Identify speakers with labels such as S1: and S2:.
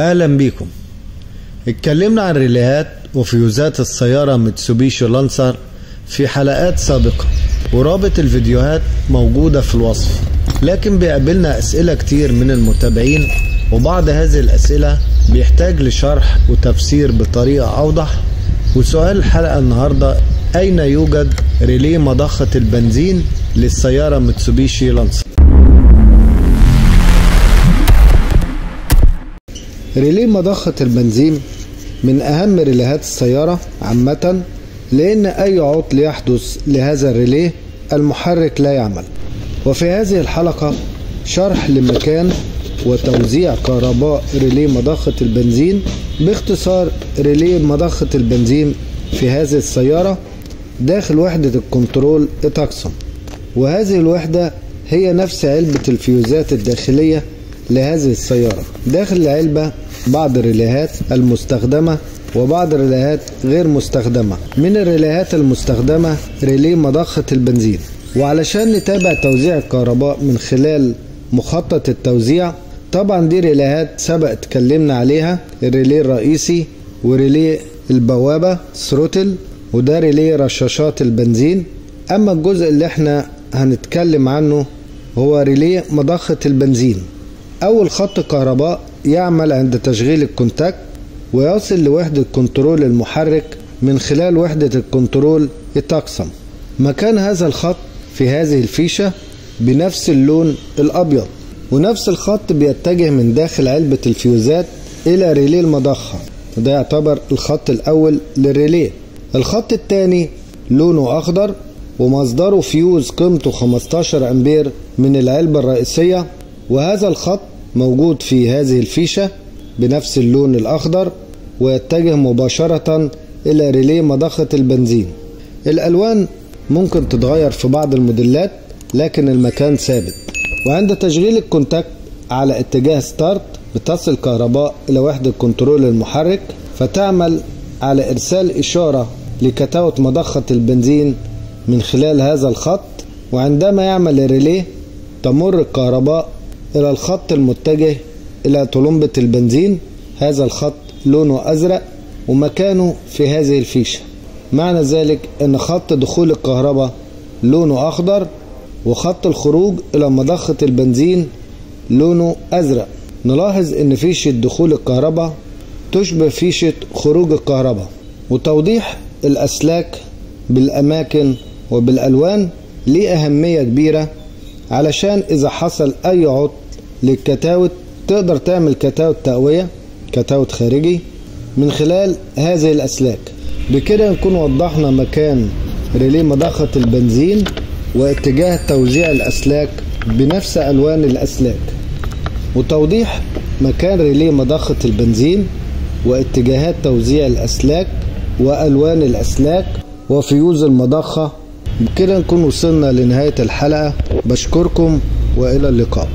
S1: أهلا بيكم. اتكلمنا عن ريليهات وفيوزات السيارة ميتسوبيشي لانسر في حلقات سابقة ورابط الفيديوهات موجودة في الوصف. لكن بيقابلنا أسئلة كتير من المتابعين وبعض هذه الأسئلة بيحتاج لشرح وتفسير بطريقة أوضح. وسؤال الحلقة النهاردة أين يوجد relay مضخة البنزين للسيارة ميتسوبيشي لانسر؟ relay مضخة البنزين من أهم ريليهات السيارة عامة لأن أي عطل يحدث لهذا ال relay المحرك لا يعمل. وفي هذه الحلقة شرح لمكان وتوزيع كهرباء relay مضخة البنزين باختصار relay مضخة البنزين في هذه السيارة داخل وحدة ال control ETACS وهذه الوحدة هي نفس علبة الفيوزات الداخلية لهذه السيارة. داخل العلبة بعض الريليهات المستخدمة وبعض الريليهات غير مستخدمة. من الريليهات المستخدمة relay مضخة البنزين. وعلشان نتابع توزيع الكهرباء من خلال مخطط التوزيع طبعا دي ريليهات سبق اتكلمنا عليها. ال relay الرئيسي و relay البوابة throttle وده relay رشاشات البنزين. أما الجزء اللي إحنا هنتكلم عنه هو relay مضخة البنزين. أول خط كهرباء يعمل عند تشغيل ال contact ويصل لوحدة control المحرك من خلال وحدة ال control التقسم مكان هذا الخط في هذه الفيشة بنفس اللون الأبيض ونفس الخط بيتجه من داخل علبة الفيوزات إلى relay المضخة. وده يعتبر الخط الأول لل relay. الخط الثاني لونه أخضر ومصدره فيوز قيمته 15 أمبير من العلبة الرئيسية وهذا الخط موجود في هذه الفيشة بنفس اللون الأخضر ويتجه مباشرة إلى relay مضخة البنزين. الألوان ممكن تتغير في بعض الموديلات لكن المكان ثابت. وعند تشغيل ال contact على اتجاه start بتصل كهرباء إلى وحدة control المحرك فتعمل على إرسال إشارة لكتاوة مضخة البنزين من خلال هذا الخط وعندما يعمل الريلي تمر الكهرباء إلى الخط المتجه إلى طلمبة البنزين. هذا الخط لونه أزرق ومكانه في هذه الفيشة. معنى ذلك أن خط دخول الكهرباء لونه أخضر وخط الخروج إلى مضخة البنزين لونه أزرق. نلاحظ أن فيشة دخول الكهرباء تشبه فيشة خروج الكهرباء وتوضيح الأسلاك بالأماكن وبالألوان ليه أهمية كبيرة علشان إذا حصل أي عطل لل cut-out تقدر تعمل cut-out تقوية cut-out خارجي من خلال هذه الأسلاك. بكده نكون وضحنا مكان relay مضخة البنزين واتجاه توزيع الأسلاك بنفس ألوان الأسلاك. وتوضيح مكان ريلي مضخة البنزين واتجاهات توزيع الأسلاك وألوان الأسلاك وفيوز المضخة بكده نكون وصلنا لنهاية الحلقة. بشكركم وإلى اللقاء.